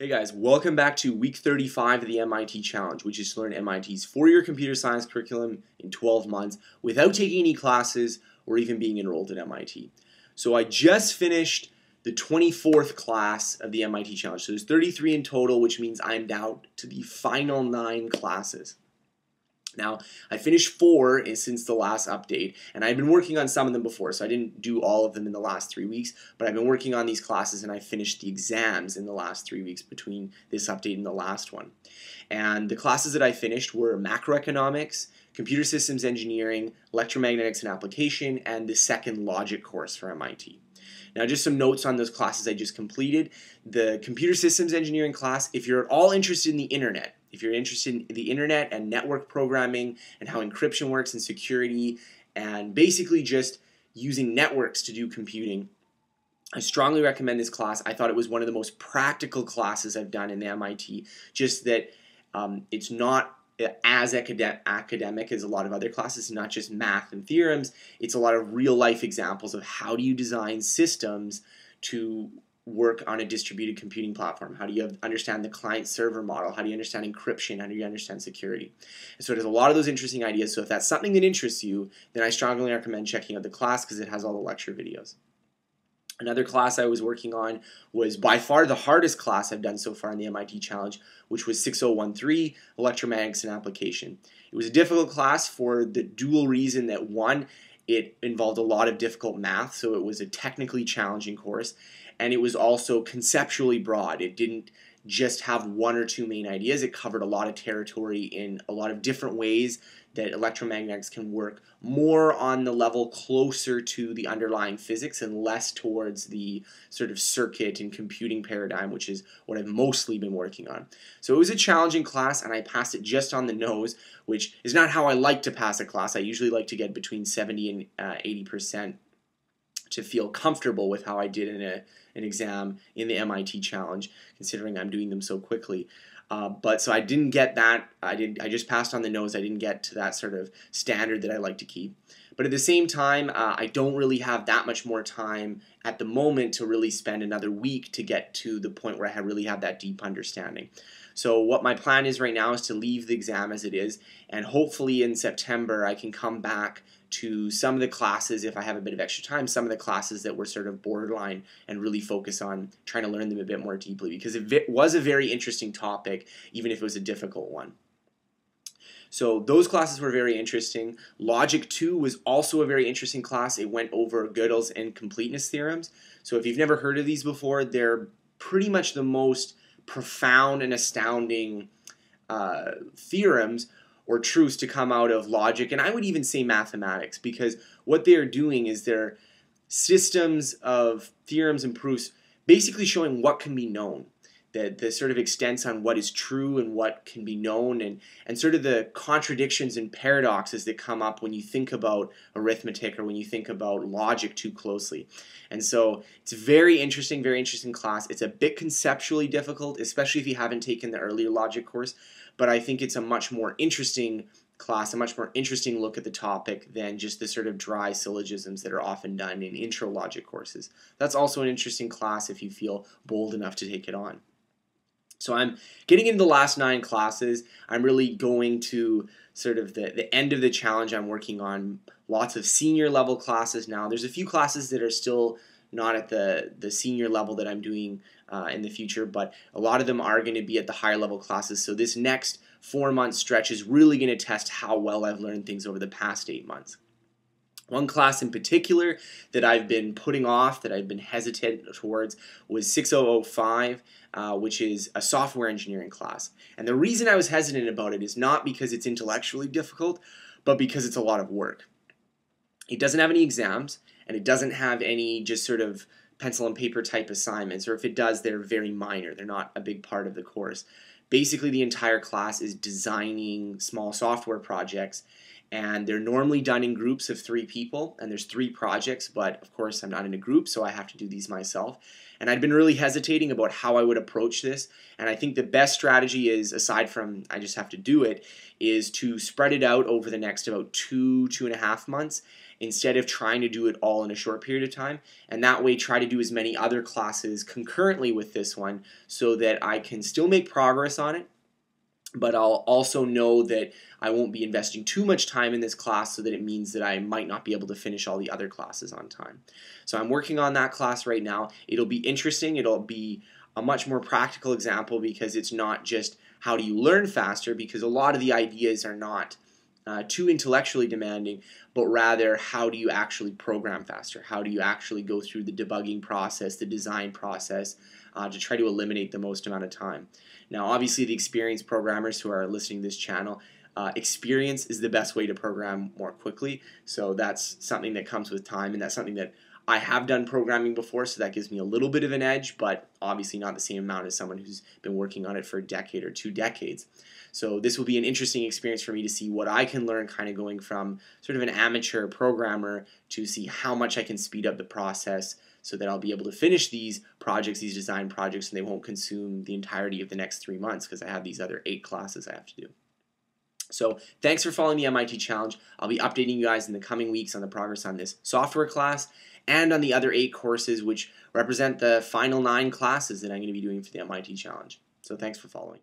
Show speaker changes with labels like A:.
A: Hey guys, welcome back to week 35 of the MIT Challenge, which is to learn MIT's four-year computer science curriculum in 12 months without taking any classes or even being enrolled at MIT. So I just finished the 24th class of the MIT Challenge. So there's 33 in total, which means I'm down to the final nine classes. Now, I finished four since the last update, and I've been working on some of them before, so I didn't do all of them in the last three weeks, but I've been working on these classes and I finished the exams in the last three weeks between this update and the last one. And the classes that I finished were macroeconomics, computer systems engineering, electromagnetics and application, and the second logic course for MIT. Now, just some notes on those classes I just completed. The computer systems engineering class, if you're at all interested in the internet, if you're interested in the internet and network programming and how encryption works and security and basically just using networks to do computing, I strongly recommend this class. I thought it was one of the most practical classes I've done in the MIT, just that um, it's not as academic, academic as a lot of other classes, not just math and theorems. It's a lot of real life examples of how do you design systems to work on a distributed computing platform? How do you understand the client server model? How do you understand encryption? How do you understand security? And so there's a lot of those interesting ideas. So if that's something that interests you, then I strongly recommend checking out the class because it has all the lecture videos. Another class I was working on was by far the hardest class I've done so far in the MIT Challenge, which was 6013 Electromagnetics and Application. It was a difficult class for the dual reason that one, it involved a lot of difficult math, so it was a technically challenging course, and it was also conceptually broad. It didn't just have one or two main ideas. It covered a lot of territory in a lot of different ways that electromagnetics can work more on the level closer to the underlying physics and less towards the sort of circuit and computing paradigm, which is what I've mostly been working on. So it was a challenging class, and I passed it just on the nose, which is not how I like to pass a class. I usually like to get between 70 and uh, 80 percent to feel comfortable with how I did in a, an exam in the MIT challenge, considering I'm doing them so quickly. Uh, but so I didn't get that. I did. I just passed on the nose. I didn't get to that sort of standard that I like to keep. But at the same time, uh, I don't really have that much more time at the moment to really spend another week to get to the point where I really have that deep understanding. So what my plan is right now is to leave the exam as it is, and hopefully in September I can come back to some of the classes if I have a bit of extra time, some of the classes that were sort of borderline and really focus on trying to learn them a bit more deeply because it was a very interesting topic, even if it was a difficult one. So those classes were very interesting. Logic 2 was also a very interesting class. It went over Gödel's incompleteness theorems. So if you've never heard of these before, they're pretty much the most profound and astounding uh, theorems or truths to come out of logic, and I would even say mathematics, because what they're doing is they're systems of theorems and proofs basically showing what can be known the, the sort of extents on what is true and what can be known and, and sort of the contradictions and paradoxes that come up when you think about arithmetic or when you think about logic too closely. And so it's very interesting, very interesting class. It's a bit conceptually difficult, especially if you haven't taken the earlier logic course, but I think it's a much more interesting class, a much more interesting look at the topic than just the sort of dry syllogisms that are often done in intro logic courses. That's also an interesting class if you feel bold enough to take it on. So I'm getting into the last nine classes. I'm really going to sort of the, the end of the challenge I'm working on. Lots of senior level classes now. There's a few classes that are still not at the, the senior level that I'm doing uh, in the future, but a lot of them are going to be at the higher level classes. So this next four month stretch is really going to test how well I've learned things over the past eight months. One class in particular that I've been putting off, that I've been hesitant towards, was 6005, uh, which is a software engineering class. And the reason I was hesitant about it is not because it's intellectually difficult, but because it's a lot of work. It doesn't have any exams, and it doesn't have any just sort of pencil and paper type assignments, or if it does, they're very minor. They're not a big part of the course. Basically, the entire class is designing small software projects and they're normally done in groups of three people and there's three projects but of course i'm not in a group so i have to do these myself. And i'd been really hesitating about how i would approach this and i think the best strategy is aside from i just have to do it is to spread it out over the next about two two and a half months instead of trying to do it all in a short period of time. And that way try to do as many other classes concurrently with this one so that i can still make progress on it but I'll also know that I won't be investing too much time in this class so that it means that I might not be able to finish all the other classes on time. So I'm working on that class right now. It'll be interesting. It'll be a much more practical example because it's not just how do you learn faster because a lot of the ideas are not uh, too intellectually demanding, but rather how do you actually program faster? How do you actually go through the debugging process, the design process, uh, to try to eliminate the most amount of time? Now, obviously, the experienced programmers who are listening to this channel, uh, experience is the best way to program more quickly. So that's something that comes with time, and that's something that I have done programming before, so that gives me a little bit of an edge, but obviously not the same amount as someone who's been working on it for a decade or two decades. So this will be an interesting experience for me to see what I can learn kind of going from sort of an amateur programmer to see how much I can speed up the process so that I'll be able to finish these projects, these design projects, and they won't consume the entirety of the next three months because I have these other eight classes I have to do. So thanks for following the MIT Challenge. I'll be updating you guys in the coming weeks on the progress on this software class and on the other eight courses which represent the final nine classes that I'm going to be doing for the MIT Challenge. So thanks for following.